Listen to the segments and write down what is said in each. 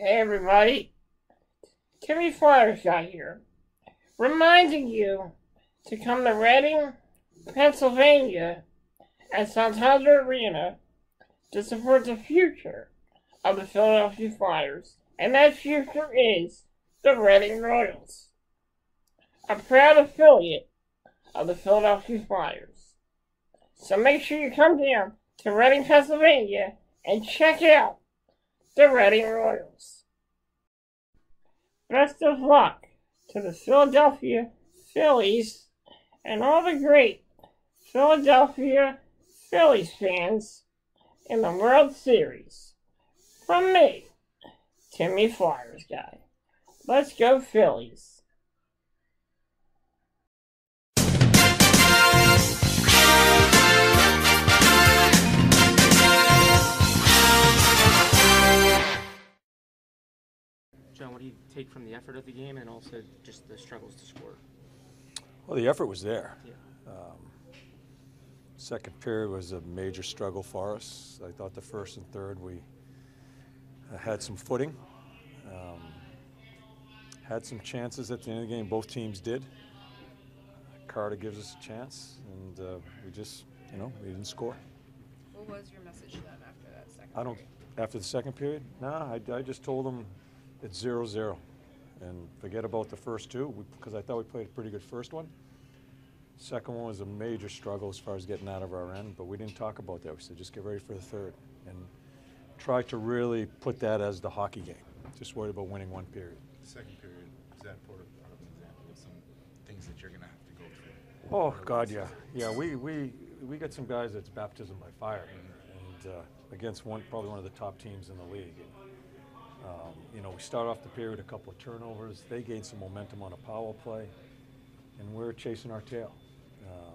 Hey everybody, Timmy Flyers guy here, reminding you to come to Reading, Pennsylvania at Santander Arena to support the future of the Philadelphia Flyers, and that future is the Reading Royals, a proud affiliate of the Philadelphia Flyers. So make sure you come down to Reading, Pennsylvania and check out the Reading Royals. Best of luck to the Philadelphia Phillies and all the great Philadelphia Phillies fans in the World Series. From me, Timmy Flyers guy. Let's go Phillies. John, what do you take from the effort of the game and also just the struggles to score? Well, the effort was there. Yeah. Um, second period was a major struggle for us. I thought the first and third we uh, had some footing, um, had some chances at the end of the game. Both teams did. Carter gives us a chance, and uh, we just, you know, we didn't score. What was your message to them after that second? I don't. period? After the second period, nah, I, I just told them it's zero zero, and forget about the first two because I thought we played a pretty good first one. Second one was a major struggle as far as getting out of our end, but we didn't talk about that. We said just get ready for the third, and try to really put that as the hockey game. Just worried about winning one period. The second period, is that part of, part of an example of some things that you're going to have to go through? Oh God, yeah, yeah. We we we got some guys that's baptism by fire, and uh, against one probably one of the top teams in the league. Um, you know, we start off the period a couple of turnovers. They gain some momentum on a power play, and we're chasing our tail. Um,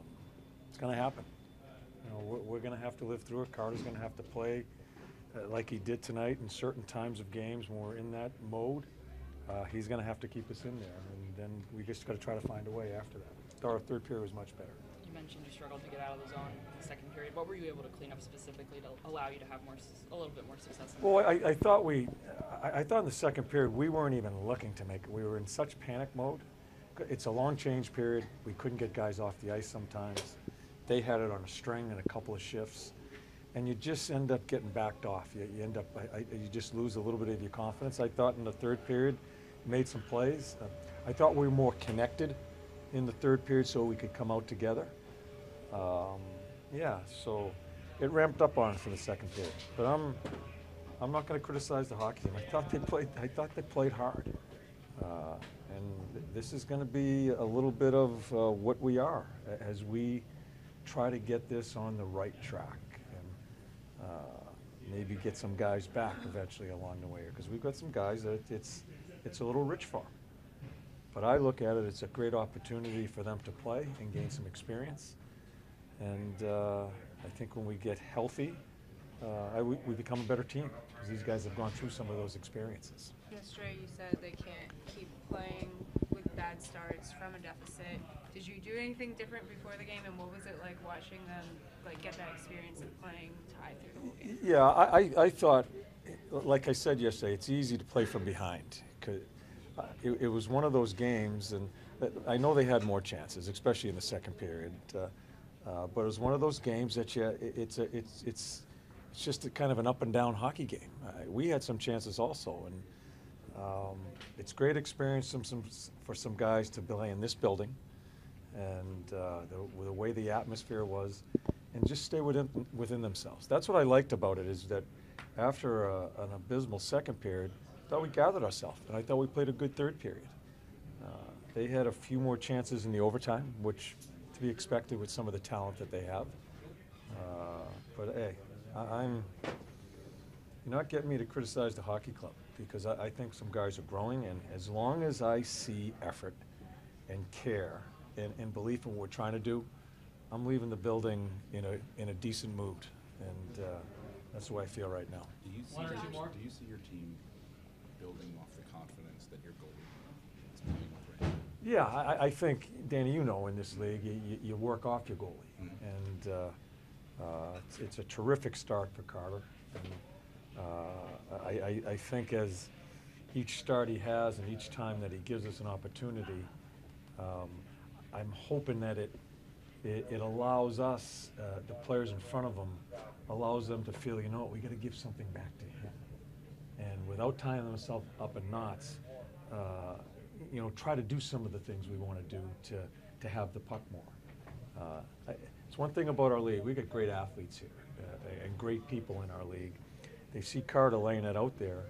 it's going to happen. You know, we're, we're going to have to live through it. Carter's going to have to play uh, like he did tonight in certain times of games when we're in that mode. Uh, he's going to have to keep us in there, and then we just got to try to find a way after that. Our third period was much better. Mentioned you struggled to get out of the zone in the second period. What were you able to clean up specifically to allow you to have more, a little bit more success? Well, I, I thought we, I, I thought in the second period we weren't even looking to make it. We were in such panic mode. It's a long change period. We couldn't get guys off the ice sometimes. They had it on a string in a couple of shifts, and you just end up getting backed off. You, you end up, I, I, you just lose a little bit of your confidence. I thought in the third period, made some plays. Uh, I thought we were more connected in the third period, so we could come out together. Um, yeah, so it ramped up on us for the second period. But I'm, I'm not going to criticize the hockey team. I thought they played. I thought they played hard, uh, and th- this is going to be a little bit of uh, what we are as we try to get this on the right track and uh, maybe get some guys back eventually along the way because we've got some guys that it's it's a little rich for. But I look at it; it's a great opportunity for them to play and gain some experience. And uh, I think when we get healthy, uh, I, we, we become a better team because these guys have gone through some of those experiences. Yesterday you said they can't keep playing with bad starts from a deficit. Did you do anything different before the game, and what was it like watching them like get that experience of playing tied through the whole game? Yeah, I, I, I thought, like I said yesterday, it's easy to play from behind. uh, It, it was one of those games, and I know they had more chances, especially in the second period. uh, uh, But it was one of those games that you, it- it's, a- it's, it's, it's just a kind of an up and down hockey game. Uh, We had some chances also, and um, it's great experience some, some, for some guys to play in this building, and uh, the, the way the atmosphere was, and just stay within, within themselves. That's what I liked about it, is that after a, an abysmal second period, I thought we gathered ourselves, and I thought we played a good third period. Uh, they had a few more chances in the overtime, which be expected with some of the talent that they have. Uh, but hey, I, I'm you're not getting me to criticize the hockey club because I, I think some guys are growing, and as long as I see effort and care and, and belief in what we're trying to do, I'm leaving the building in a in a decent mood, and uh, that's the way I feel right now. Do you see, your, do you see your team building off the confidence that you're goalie is playing with right now? Yeah, I, I think, Danny, you know, in this league, you, you- work off your goalie. Mhm. And uh, uh, it's, it's a terrific start for Carter. And uh, I, I, I think as, each start he has and each time that he gives us an opportunity, um, I'm hoping that it, it, it allows us, uh, the players in front of him, allows them to feel, you know what, we got to give something back to him. And without tying themselves up in knots, uh, you know, try to do some of the things we want to do to, to have the puck more. Uh, I- It's one thing about our league, We've got great athletes here uh, and great people in our league. They see Carter laying it out there,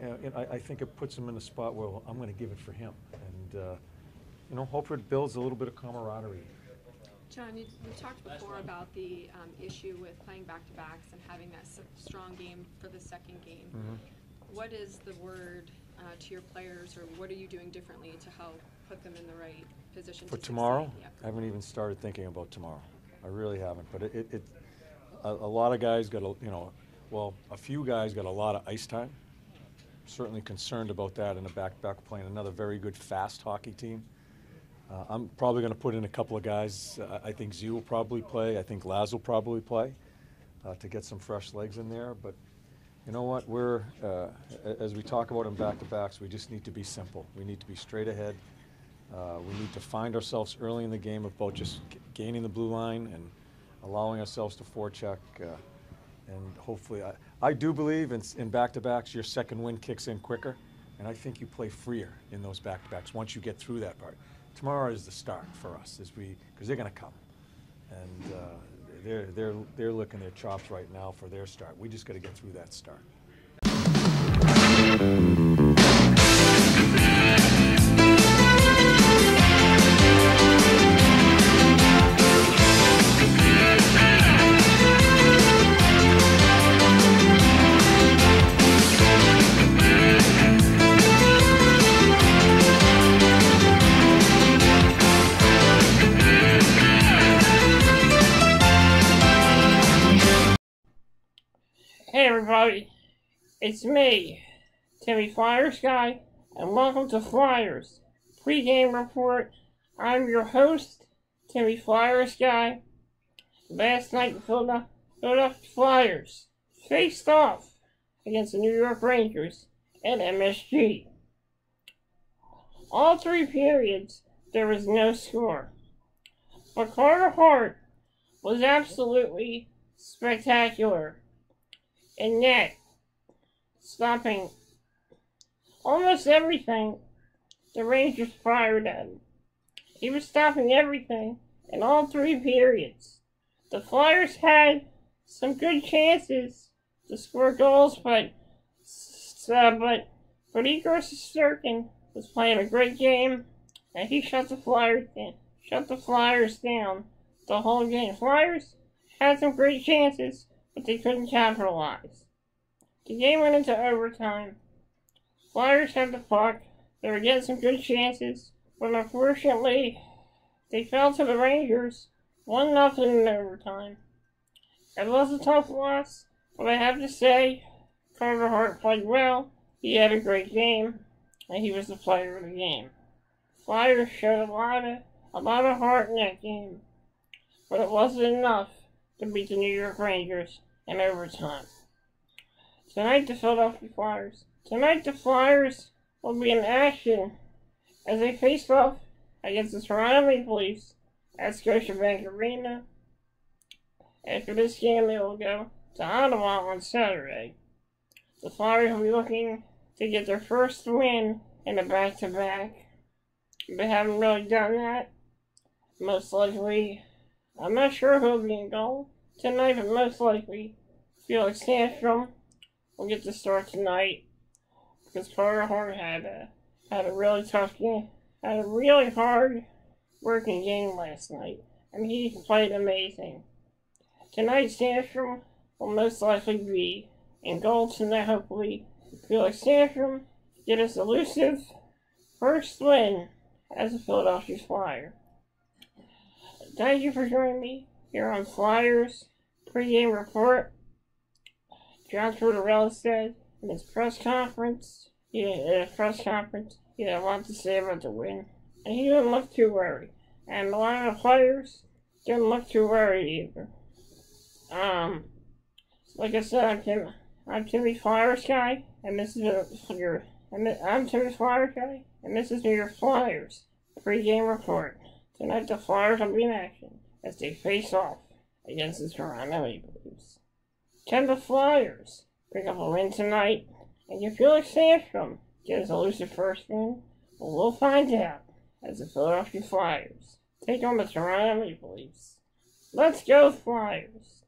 and and I, I think it puts them in a spot where well, I'm going to give it for him. And, uh, you know, hopefully it builds a little bit of camaraderie. John, you, you talked before about the um, issue with playing back-to-backs and having that s- strong game for the second game. Mm-hmm. What is the word uh, to your players, or what are you doing differently to help put them in the right position For to tomorrow, succeed? I haven't even started thinking about tomorrow. I really haven't, but it, it, it a, a lot of guys got a, you know, well, a few guys got a lot of ice time. Certainly concerned about that in the back, back playing another very good fast hockey team. Uh, I'm probably going to put in a couple of guys. Uh, I think Z will probably play. I think Laz will probably play uh, to get some fresh legs in there. But you know what? We're uh, as we talk about in back-to-backs, we just need to be simple. We need to be straight ahead. Uh, we need to find ourselves early in the game about just gaining the blue line and allowing ourselves to forecheck. Uh, and hopefully, I, I do believe in, in back-to-backs, your second win kicks in quicker, and I think you play freer in those back-to-backs once you get through that part. Tomorrow is the start for us, as we because they're going to come, and uh, they're they're they're licking their chops right now for their start. We just got to get through that start. Everybody, it's me, Timmy Flyers guy, and welcome to Flyers pregame report. I'm your host, Timmy Flyers guy. Last night, the Philadelphia Flyers faced off against the New York Rangers at MSG. All three periods, there was no score. But Carter Hart was absolutely spectacular in net, stopping almost everything the Rangers fired at him. He was stopping everything in all three periods. The Flyers had some good chances to score goals, but uh, but but Igor Shesterkin was playing a great game, and he shut the Flyers down. Shut the Flyers down the whole game. Flyers had some great chances, but they couldn't capitalize. The game went into overtime. Flyers had the puck. They were getting some good chances, but unfortunately, they fell to the Rangers. One nothing in overtime. It was a tough loss, but I have to say, Carter Hart played well. He had a great game, and he was the player of the game. Flyers showed a lot of a lot of heart in that game, but it wasn't enough to beat the New York Rangers in overtime. Tonight, the Philadelphia Flyers. Tonight, the Flyers will be in action as they face off against the Toronto Maple Leafs at Scotiabank Arena. After this game, they will go to Ottawa on Saturday. The Flyers will be looking to get their first win in a back-to-back. They haven't really done that. Most likely, I'm not sure who'll be in goal tonight, but most likely Felix Sandstrom will get the start tonight because Carter Hart had a had a really tough game, had a really hard working game last night, and he played amazing. Tonight, Sandstrom will most likely be in goal tonight. Hopefully, Felix Sandstrom get his elusive first win as a Philadelphia Flyer. Thank you for joining me here on Flyers pregame report. John Tortorella said in his press conference, he had a press conference, he had a lot to say about the win, and he didn't look too worried. And a lot of the players didn't look too worried either. Um, like I said, I'm Tim, I'm Timmy Flyers guy, and this is your I'm Tim Flyer guy, and this is York Flyers pre-game report. Tonight the Flyers will be in action as they face off against the Toronto Maple Leafs. The Flyers pick up a win tonight and get Felix Sandstrom get his elusive first win? Well, we'll find out as the Philadelphia Flyers take on the Toronto Maple Leafs. Let's go Flyers!